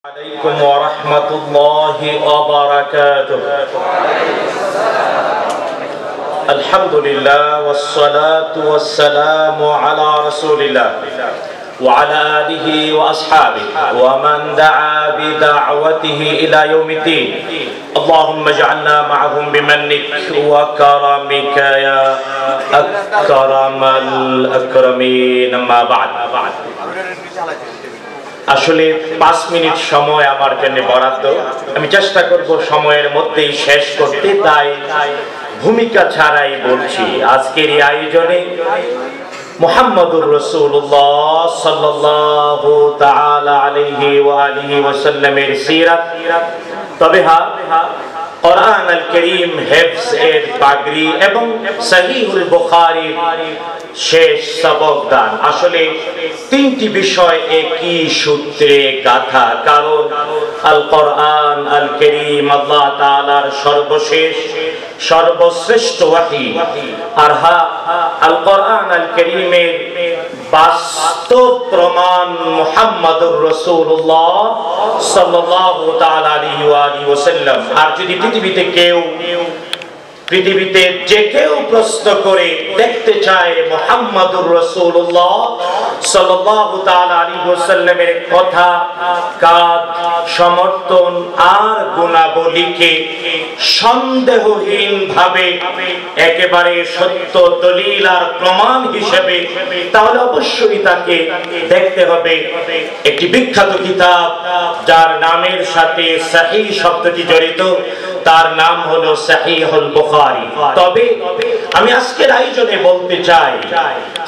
عليكم ورحمة الله وبركاته. الحمد لله والصلاة والسلام على رسول الله وعلى آله وأصحابه ومن دعا بدعوته إلى يوم الدين. اللهم اجعلنا معهم بمنك وكرمك يا أكرم الأكرمين. أما بعد. আসলে পাঁচ মিনিট সময় আমার জন্য বরাদ্দ। আমি চেষ্টা করব সময়ের মধ্যেই শেষ করতে, তাই ভূমিকা ছাড়াই বলছি। আজকের এই আয়োজনে মোহাম্মদুর রসুল্লাহ তবে হা কোরআন আল করিম হেফজ এর পাগড়ি এবং সহিহুল বুখারীর শেষ সবক দান। আসলে তিনটি বিষয় একই সূত্রে গাথা। কারণ আল কোরআন, আল করিম, আল্লাহ তাআলার সর্বশেষ, সর্বশ্রেষ্ঠ ওয়াহি আর হা আল কোরআন আল করিমের বাস্তব প্রমাণ মুহাম্মাদুর রাসূলুল্লাহ সাল্লাল্লাহু তাআলা আলাইহি ওয়া আলিহি ওয়াসাল্লাম আর যদি পৃথিবীতে কেউ পৃথিবীতে যে কেউ প্রশ্ন করে দেখতে চায় মোহাম্মদুর রসুল্লাহ ওয়াসাল্লামের কথা কাজ সমর্থন আর গুণাবলীকে সন্দেহহীন ভাবে একেবারে সত্য দলিল আর প্রমাণ হিসেবে তাহলে অবশ্যই তাকে দেখতে হবে। একটি বিখ্যাত কিতাব যার নামের সাথে শব্দটি জড়িত। তার নাম হলো সাহিহুল বুখারী। তবে আমি আজকের আয়োজনে বলতে চাই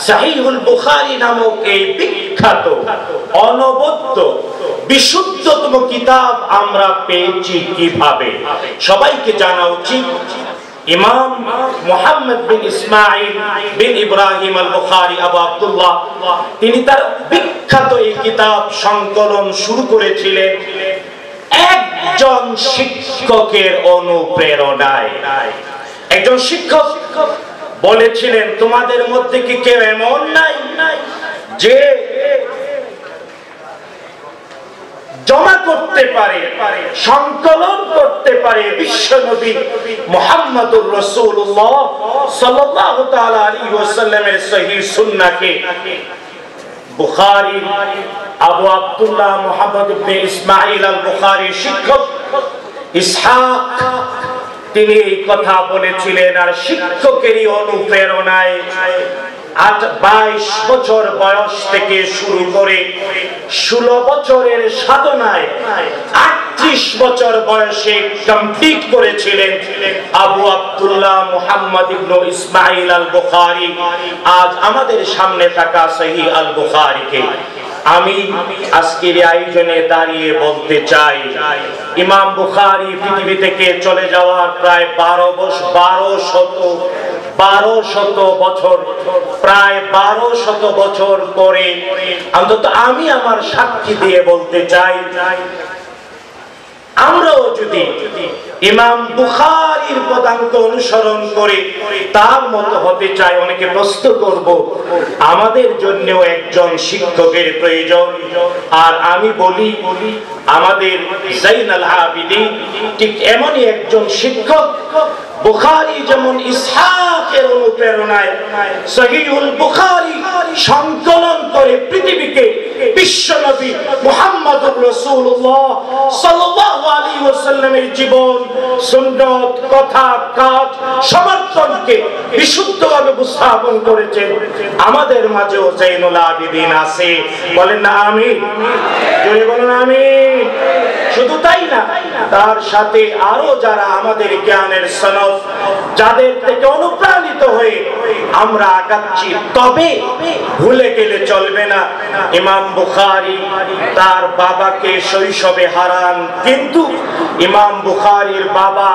সাহিহুল বুখারী নামক এই বিখ্যাত অনবদ্য বিশুদ্ধতম কিতাব আমরা পেয়েছি কীভাবে? সবাইকে জানা উচিত ইমাম মোহাম্মদ বিন ইসমাইল বিন ইব্রাহিম আল বুখারী আবু আব্দুল্লাহ তিনি তার বিখ্যাত এই কিতাব সংকলন শুরু করেছিলেন। একজন শিক্ষকের অনুপ্রেরণায়। একজন শিক্ষক বলেছিলেন, তোমাদের মধ্যে কি কেউ এমন নাই যে জমা করতে পারে, সংকলন করতে পারে বিশ্ব নবী মোহাম্মদুর রসুল্লাহ সাল্লাহ আলী ওসাল্লামের সহি সুন্নাকে বুখারী আবু আব্দুল্লাহ মোহাম্মদ ইসমাইল আল বুখারী শিক্ষক। ইসহাক, তিনি এই কথা বলেছিলেন, আর শিক্ষকেরই অনুপ্রেরণায় আট বাইশ বছর বয়স থেকে শুরু করে ষোলো বছরের সাধনায় আটত্রিশ বছর বয়সে কমপ্লিট করেছিলেন আবু আব্দুল্লাহ মুহাম্মদ ইবনু ইসমাইল আল আজ আমাদের সামনে থাকা সহি আল বুখারীকে আমি আজকের আয়োজনে দাঁড়িয়ে বলতে চাই, ইমাম বুখারি পৃথিবী থেকে চলে যাওয়ার প্রায় বারো বস, বারো শত বারো শত বছর, প্রায় বারো শত বছর পরে অন্তত আমি আমার সাক্ষী দিয়ে বলতে চাই আমরাও যদি ইমাম বুখারির পদাঙ্ক অনুসরণ করে, তার মতো হতে চাই, অনেকে প্রশ্ন করব, আমাদের জন্য একজন শিক্ষকের প্রয়োজন। আর আমি বলি, আমাদের জাইনাল আবিদিন ঠিক এমনই একজন শিক্ষক বুখারী যেমন ইসহাকের অনুপ্রেরণায়, সহিহুল বুখারী সংকলন করে পৃথিবীকে বিশ্বনবী মুহাম্মদুর রাসূলুল্লাহ সাল্লাল্লাহু আলাইহি ওয়াসাল্লামের জীবন, সুন্নাত, কথা, কাজ, সমর্থনকে বিশুদ্ধভাবে উপস্থাপন করেছেন। আমাদের মাঝেও জাইনুল আবিদিন আছে। বলেন না আমি জোরে বলুন আমি শুধু তাই না তার সাথে আরও যারা আমাদের জ্ঞানের সনদ যাদের থেকে অনুপ্রাণিত হয়ে আমরা আগাচ্ছি, তবে ভুলে গেলে চলবে না। ইমাম বুখারি তার বাবাকে শৈশবে হারান, কিন্তু ইমাম বুখারির বাবা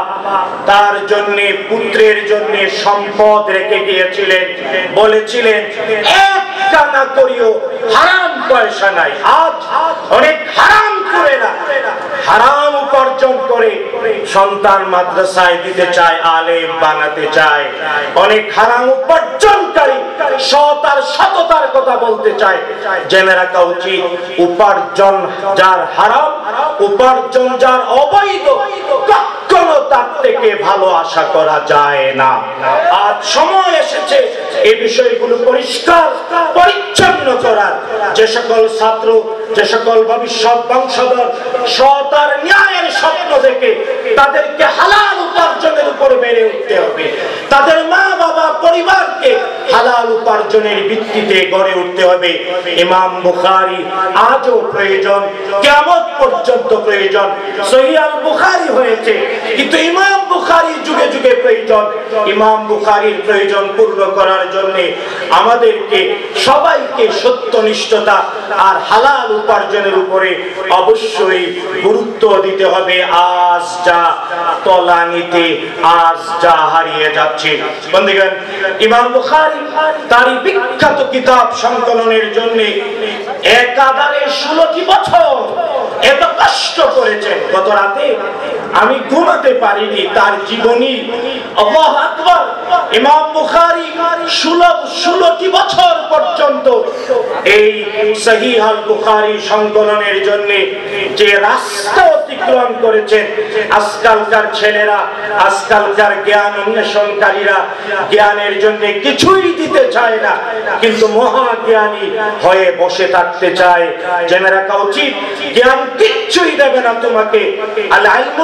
তার জন্য, পুত্রের জন্য সম্পদ রেখে গিয়েছিলেন। বলেছিলেন, এক কানা করিও হারাম পয়সা নাই, আজ অনেক হারাম করে না হারাম উপার্জন করে সন্তান মাদ্রাসায় দিতে চায়, আলেম বানাতে চায়, অনেক হারাম উপার্জনকারী সৎ আর সততার কথা বলতে চায়। জেনে রাখা উচিত, উপার্জন যার হারাম, উপার্জন যার অবৈধ ভালো আশা করা যায় না। আজ সময় এসেছে এই বিষয়গুলো পরিষ্কার, পরিচ্ছন্ন করার। যে সকল ছাত্র যে সকল ভবিষ্যৎ বংশধর সতার ন্যায়ের স্বপ্ন দেখে তাদেরকে হালাল উপার্জনের উপর বেড়ে উঠতে হবে। তাদের মা বাবা পরিবারকে হালাল উপার্জনের ভিত্তিতে গড়ে উঠতে হবে। ইমাম বুখারি আজও প্রয়োজন কেমন পর্যন্ত প্রয়োজন। সহিয়াল বুখারি হয়েছে, কিন্তু ইমাম বুখারি যুগে যুগে প্রয়োজন। ইমাম বুখারির প্রয়োজন পূর্ণ করার জন্য আমাদেরকে সবাইকে সত্যনিষ্ঠতা আর হালাল উপার্জনের উপরে অবশ্যই গুরুত্ব দিতে হবে। আজ যা তলানিতে, আজ যা হারিয়ে যাচ্ছে। বন্ধুগণ, ইমাম বুখারী তার বিখ্যাত কিতাব সংকলনের জন্য একাধারে ষোলোটি বছর এত কষ্ট করেছেন। গত রাতে আমি ঘুমাতে পারিনি তার জীবনী। ইমাম বুখারী বছর পর্যন্ত এই সহিহ আল বুখারী সংকলনের জন্য যে রাস্তা অতিক্রম করেছেন। আজকালকার ছেলেরা, আজকালকার জ্ঞান অন্বেষণকারীরা জ্ঞানের জন্য কিছুই দিতে চায় না, কিন্তু মহাজ্ঞানী হয়ে বসে থাকতে চায়। জেনে রাখা উচিত, জ্ঞান কিচ্ছুই দেবে না তোমাকে। আল ইলমু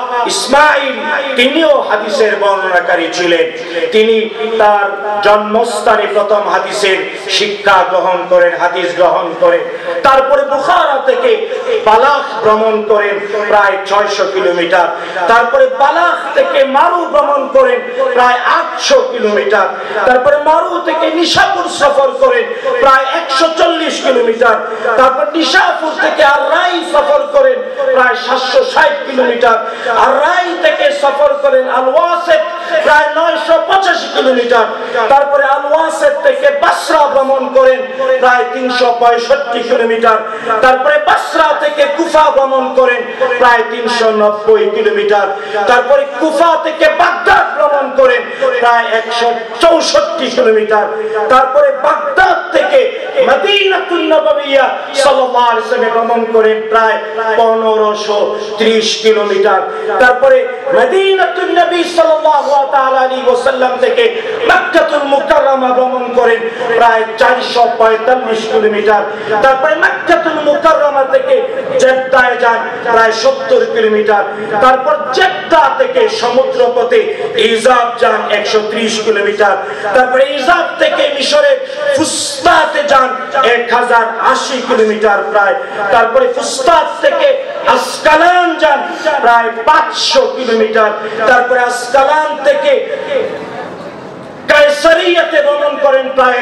ইসমাইল তিনিও হাদিসের বর্ণনাকারী ছিলেন। তিনি তার জন্মস্থানে প্রথম হাদিসের শিক্ষা গ্রহণ করেন, হাদিস গ্রহণ করেন। তারপরে বুখারা থেকে বালাখ ভ্রমণ করেন, প্রায় ছয়শো কিলোমিটার। তারপরে বালাখ থেকে মারু ভ্রমণ করেন, প্রায় আটশো কিলোমিটার। তারপরে মারু থেকে নিশাপুর সফর করেন, প্রায় একশো চল্লিশ কিলোমিটার। তারপর নিশাপুর থেকে আর রাই সফর করেন, প্রায় সাতশো ষাট কিলোমিটার। আর রাই থেকে সফর করেন আল ওয়াসেট প্রায় নয়শো পঁচাশি কিলোমিটার। তারপরে আল ওয়াসেট থেকে বাসরা ভ্রমণ করেন, প্রায় তিনশো পঁয়ষট্টি কিলোমিটার। তারপরে বাসরা থেকে কুফা ভ্রমণ করেন, প্রায় তিনশো নব্বই কিলোমিটার। তারপরে কুফা থেকে বাগদাদ ভ্রমণ করেন, প্রায় একশো চৌষট্টি কিলোমিটার। তারপরে বাগদাদ থেকে মদিনাতুন নববিয়া সাল্লাল্লাহু আলাইহি ভ্রমণ করেন, প্রায় 1530 কিলোমিটার। তারপরে মদিনাতুন নবী সাল্লাল্লাহু তাআলা আলাইহি ওয়াসাল্লাম থেকে মক্কাতুল মুকাররমা ভ্রমণ করেন। প্রায় 445 কিলোমিটার। তারপরে মক্কাতুল মুকাররমা থেকে জেদ্দায় যান প্রায় 70 কিলোমিটার। তারপর জেদ্দা থেকে সমুদ্রপথে ইজাব যান 130 কিলোমিটার। তারপরে ইজাব থেকে মিশরের ফুস্তাতে যান 1080 কিলোমিটার প্রায়। তারপরে ফুস্তাত থেকে আসকালান যান প্রায় 500 কিলোমিটার। তারপরে আসকালান থেকে কায়সারিয়াতে প্রায়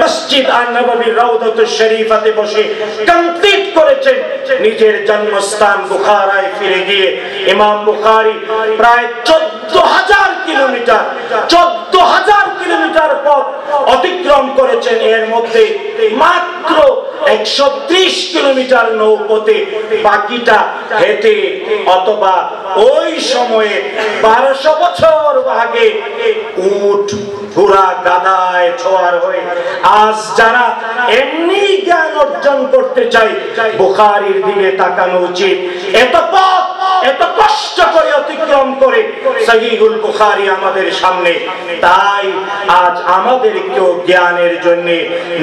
মসজিদ রওদাতুশ শরীফাতে বসে কমপ্লিট করেছেন। নিজের জন্মস্থান বুখারায় ফিরে গিয়ে ইমাম বুখারী প্রায় 14000 কিলোমিটার 14000 কিলোমিটার পথ অতিক্রম করেছেন। এর মধ্যে মাত্র 130 কিলোমিটার নৌপথে বাকিটা হেঁটে অথবা ওই সময়ে 1200 বছর আগে উট ঘোড়া গাদায় ছোয়ার হয়ে আজ যারা এমনি জ্ঞান অর্জন করতে চাই বুখারির দিকে তাকানো উচিত। এত পথ এত কষ্ট করে অতিক্রম করে সহিহুল বুখারী আমাদের সামনে। তাই আজ আমাদেরকেও জ্ঞানের জন্য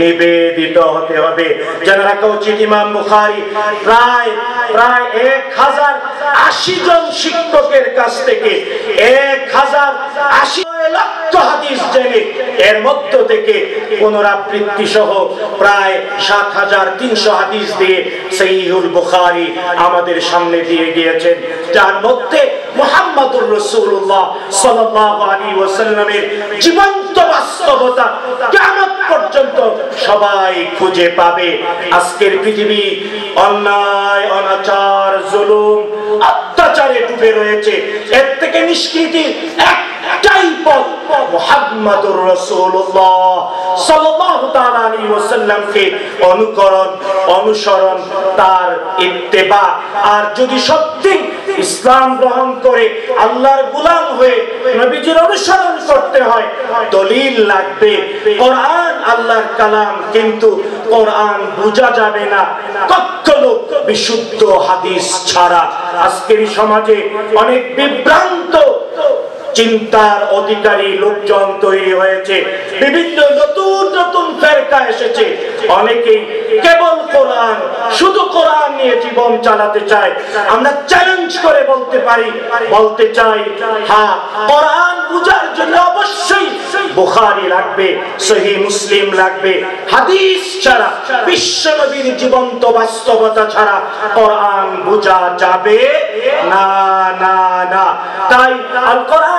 নিবেদিত হতে হবে। জেনে রাখা উচিত, ইমাম বুখারী প্রায় প্রায় এক হাজার আশি জন শিক্ষকের কাছ থেকে এক হাজার আশি লক্ষ হাদিস জেনে এর মধ্য থেকে পুনরাবৃত্তি সহ প্রায় সাত হাজার তিনশো হাদিস দিয়ে সহিহুল বুখারি আমাদের সামনে দিয়ে গিয়েছেন। যার মধ্যে মোহাম্মদুর রসুল্লাহ সাল্লাল্লাহু আলাইহি ওয়াসাল্লামের জীবন্ত বাস্তবতা কিয়ামত পর্যন্ত সবাই খুঁজে পাবে। আজকের পৃথিবী অন্যায়, অনাচার, জুলুম, অত্যাচারে ডুবে রয়েছে। এর থেকে নিষ্কৃতি একটাই পথ অনুকরণ, অনুসরণ, তার ইত্তেবা। আর যদি সত্যি ইসলাম গ্রহণ করে আল্লাহর গোলাম হয়ে নবীজির অনুসরণ করতে হয়। দলিল লাগবে। কোরআন আল্লাহর কালাম, কিন্তু কোরআন বোঝা যাবে না। কখনো বিশুদ্ধ হাদিস ছাড়া। আজকের সমাজে অনেক বিভ্রান্ত চিন্তার অধিকারী লোকজন তৈরি হয়েছে। বিভিন্ন নতুন নতুন ফেরকা এসেছে। অনেকেই কেবল কোরআন, শুধু কোরআন নিয়ে জীবন চালাতে চায়। আমরা চ্যালেঞ্জ করে বলতে পারি, বলতে চাই হ্যাঁ কোরআন বুঝার জন্য অবশ্যই বুখারি লাগবে সহি মুসলিম লাগবে। হাদিস ছাড়া বিশ্ব নবীর জীবন্ত বাস্তবতা ছাড়া কোরআন বোঝা যাবে না না না। তাই আল কোরআন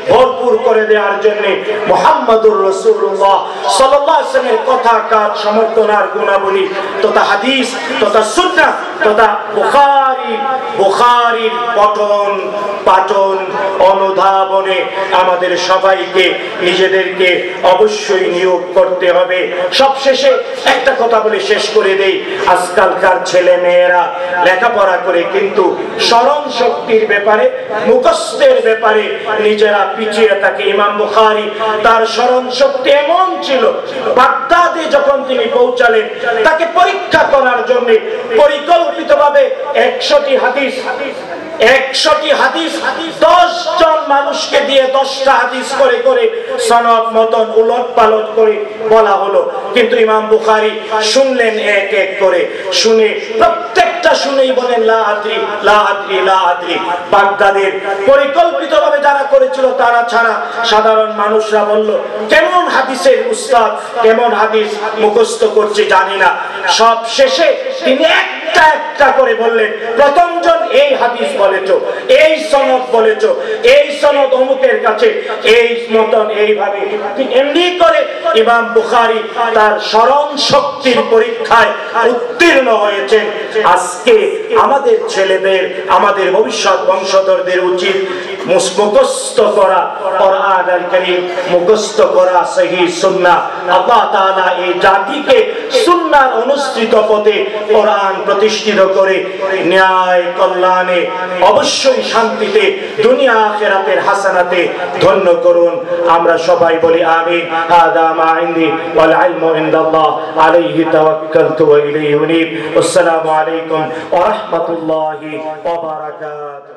ভরপুর করে দেওয়ার জন্য মোহাম্মদুর রসুল্লাহ সাল্লামের কথা, কাজ সমর্থনার গুণাবলী তথা হাদিস, তথা সুন্না তথা বুখারি, বুখারির পঠন, পাঠন, অনুধাবনে আমাদের সবাইকে, নিজেদেরকে অবশ্যই নিয়োগ করতে হবে। সবশেষে একটা কথা বলে শেষ করে দেই, আজকালকার ছেলে মেয়েরা লেখাপড়া করে কিন্তু স্মরণ শক্তির ব্যাপারে, মুখস্থের ব্যাপারে নিজেরা পিছিয়ে থাকে ইমাম বুখারি। তার স্মরণ শক্তি এমন ছিল, বাগদাদে যখন তিনি পৌঁছালেন, তাকে পরীক্ষা করার জন্য পরিকল্পিতভাবে একশোটি হাদিস একশোটি হাদিস দশ জন মানুষকে দিয়ে দশটা হাদিস করে করে সনদ মতন উলট পালট করে বলা হলো। কিন্তু ইমাম বুখারি শুনলেন এক এক করে, শুনে প্রত্যেকটা শুনেই বলেন, লা আদ্রি লা আদ্রি লা আদ্রি। বাগদাদের পরিকল্পিতভাবে যারা করেছিল, তারা ছাড়া সাধারণ মানুষরা বলল, কেমন হাদিসের উস্তাদ, কেমন হাদিস মুখস্থ করছে জানি না। সব শেষে তিনি একটা একটা করে বললেন, প্রথম জন এই হাদিস বলেছ, এই সনদ বলেছ, এই সনদ অমুকের কাছে, এই মতন এইভাবে। এমনি করে ইমাম বুখারি তার স্মরণ শক্তির পরীক্ষায় উত্তীর্ণ হয়েছেন। আজকে আমাদের ছেলেদের, আমাদের ভবিষ্যৎ বংশধরদের উচিত মুখস্থ করা মুখস্থ করা আল্লাহ এই জাতিকে পথে কোরআন প্রতিষ্ঠিত করে ন্যায় কল্যাণে অবশ্যই শান্তিতে দুনিয়া হাসানাতে ধন্য করুন। আমরা সবাই বলি আমিন। হাদা ওয়াল আলাইহি তাওয়াক্কালতু ওয়া ইলাইহি আসসালামু আলাইকুম ওয়া রাহমাতুল্লাহি ওয়া বারাকাতুহু